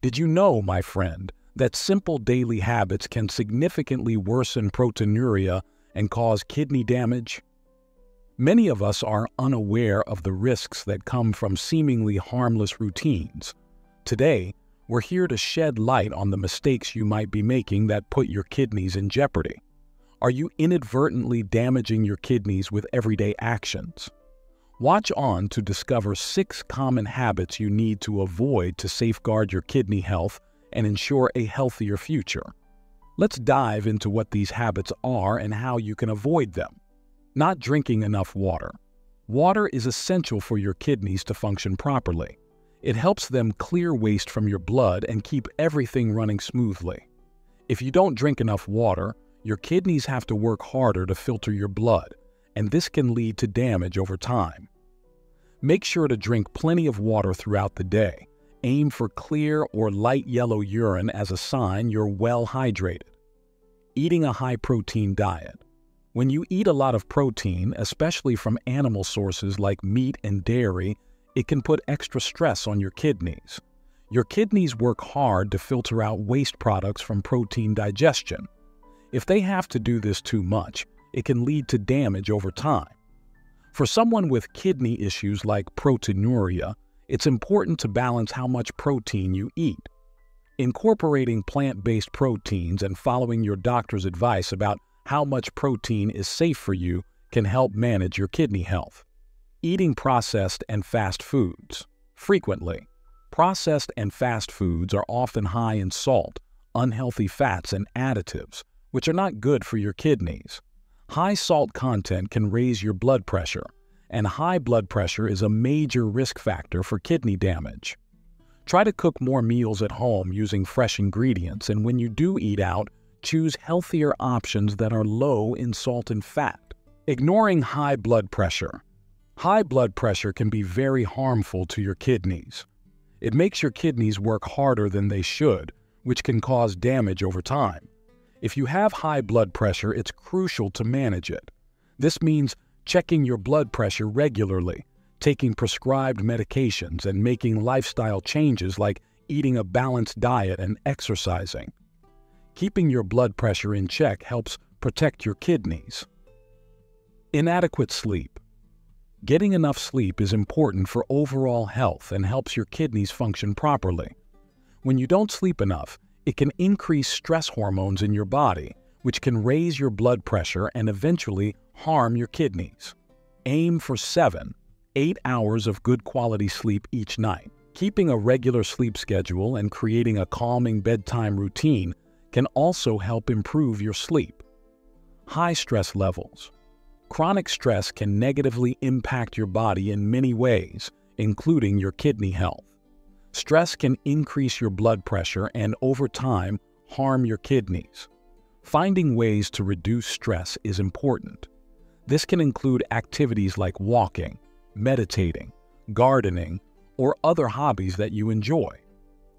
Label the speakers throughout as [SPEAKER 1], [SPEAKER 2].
[SPEAKER 1] Did you know, my friend, that simple daily habits can significantly worsen proteinuria and cause kidney damage? Many of us are unaware of the risks that come from seemingly harmless routines. Today, we're here to shed light on the mistakes you might be making that put your kidneys in jeopardy. Are you inadvertently damaging your kidneys with everyday actions? Watch on to discover six common habits you need to avoid to safeguard your kidney health and ensure a healthier future. Let's dive into what these habits are and how you can avoid them. Not drinking enough water. Water is essential for your kidneys to function properly. It helps them clear waste from your blood and keep everything running smoothly. If you don't drink enough water, your kidneys have to work harder to filter your blood, and this can lead to damage over time. Make sure to drink plenty of water throughout the day. Aim for clear or light yellow urine as a sign you're well hydrated. Eating a high-protein diet. When you eat a lot of protein, especially from animal sources like meat and dairy, it can put extra stress on your kidneys. Your kidneys work hard to filter out waste products from protein digestion. If they have to do this too much, it can lead to damage over time. For someone with kidney issues like proteinuria, it's important to balance how much protein you eat. Incorporating plant-based proteins and following your doctor's advice about how much protein is safe for you can help manage your kidney health. Eating processed and fast foods. Frequently, processed and fast foods are often high in salt, unhealthy fats, and additives, which are not good for your kidneys. High salt content can raise your blood pressure, and high blood pressure is a major risk factor for kidney damage. Try to cook more meals at home using fresh ingredients, and when you do eat out, choose healthier options that are low in salt and fat. Ignoring high blood pressure. High blood pressure can be very harmful to your kidneys. It makes your kidneys work harder than they should, which can cause damage over time. If you have high blood pressure, it's crucial to manage it. This means checking your blood pressure regularly, taking prescribed medications, and making lifestyle changes like eating a balanced diet and exercising. Keeping your blood pressure in check helps protect your kidneys. Inadequate sleep. Getting enough sleep is important for overall health and helps your kidneys function properly. When you don't sleep enough, it can increase stress hormones in your body, which can raise your blood pressure and eventually harm your kidneys. Aim for 7, 8 hours of good quality sleep each night. Keeping a regular sleep schedule and creating a calming bedtime routine can also help improve your sleep. High stress levels. Chronic stress can negatively impact your body in many ways, including your kidney health. Stress can increase your blood pressure and, over time, harm your kidneys. Finding ways to reduce stress is important. This can include activities like walking, meditating, gardening, or other hobbies that you enjoy.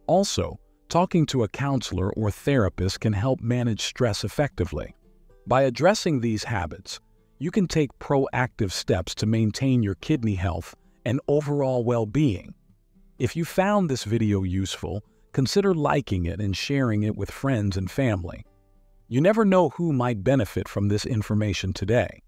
[SPEAKER 1] Also, talking to a counselor or therapist can help manage stress effectively. By addressing these habits, you can take proactive steps to maintain your kidney health and overall well-being. If you found this video useful, consider liking it and sharing it with friends and family. You never know who might benefit from this information today.